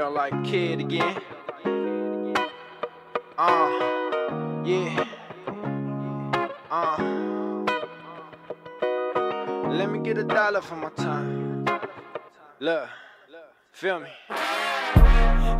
Felt like a kid again. Uh, yeah. Uh. Let me get a dollar for my time. Look, feel me.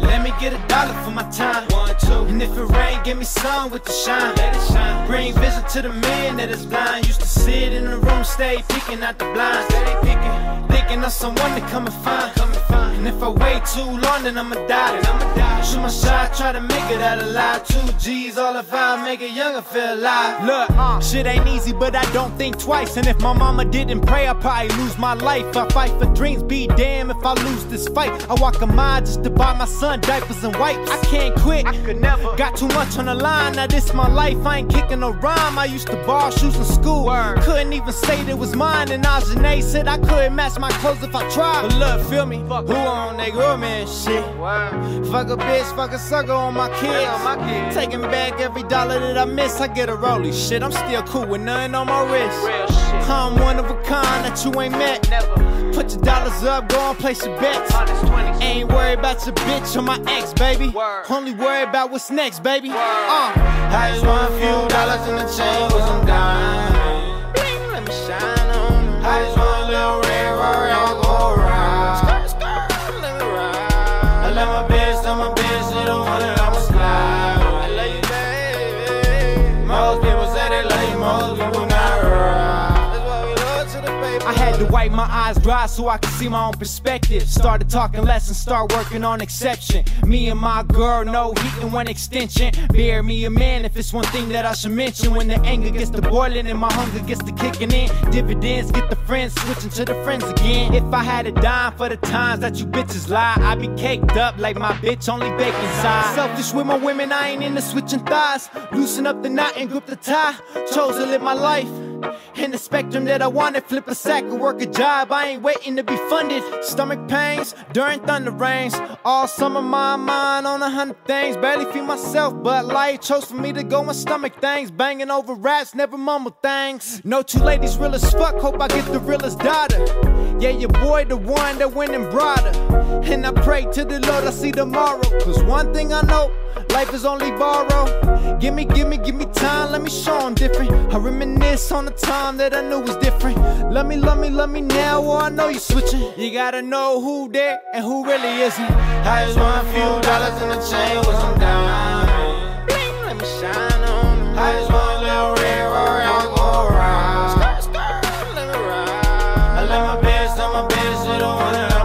Let me get a dollar for my time. One, two. And if it rain, give me sun with the shine. Let it shine. Bring vision to the man that is blind. Used to sit in the room, stay peeking out the blinds. Stay peeking. Thinking of someone to come and find. Come and find. And if I wait too long, then I'ma die. Then I'ma die. Shoot my shot, try to make it out alive. Two G's, all if I make it younger, feel alive. Look, uh, shit ain't easy, but I don't think twice. And if my mama didn't pray, I'd probably lose my life. I fight for dreams, be damn if I lose this fight. I walk a mile just to buy my son diapers and wipes. I can't quit. I could never. Got too much on the line. Now this my life. I ain't kicking no rhyme. I used to bar shoes in school. Word. Couldn't even say that was mine. And Ajane said I couldn't match my clothes if I tried. But look, feel me. Fuck Who on they man shit? Word. Fuck a bitch, fuck a sucker on my kids. On my kids. Taking back every dollar that I miss. I get a rollie shit. I'm still cool with nothing on my wrist. Real shit. I'm one of a kind that you ain't met. Never. Put your dollars up, go and place your bets. Ain't worried about your bitch or my ex, baby. Word. Only worried about what's next, baby. Word. Uh. I just want a few dollars in the chain diamonds. Bling, let me shine on them. I just want they I had to wipe my eyes dry so I could see my own perspective. Started talking less and start working on exception. Me and my girl, no heat in one extension. Bear me a man if it's one thing that I should mention. When the anger gets to boiling and my hunger gets to kicking in. Dividends get the friends switching to the friends again. If I had a dime for the times that you bitches lie, I'd be caked up like my bitch only bacon side. Selfish with my women, I ain't into switching thighs. Loosen up the knot and grip the tie. Chose to live my life. In the spectrum that I wanted, flip a sack or work a job. I ain't waiting to be funded. Stomach pains during thunder rains. All summer, my mind on a hundred things. Barely feed myself, but life chose for me to go and stomach things. Banging over rats, never mumble things. No two ladies real as fuck. Hope I get the realest daughter. Yeah, your boy, the one that went and brought her. And I pray to the Lord I see tomorrow. Cause one thing I know. Life is only borrow. Give me, give me, give me time, let me show 'em different. I reminisce on the time that I knew was different. Love me, love me, love me now, or I know you switching. You gotta know who there and who really isn't. I just want a few dollars in the chain with some diamonds. Bling, let me shine on. I just want a little red Rory, I'll go ride. Skirt, skirt, let me ride. I love my bitch, tell my bitch, don't want it,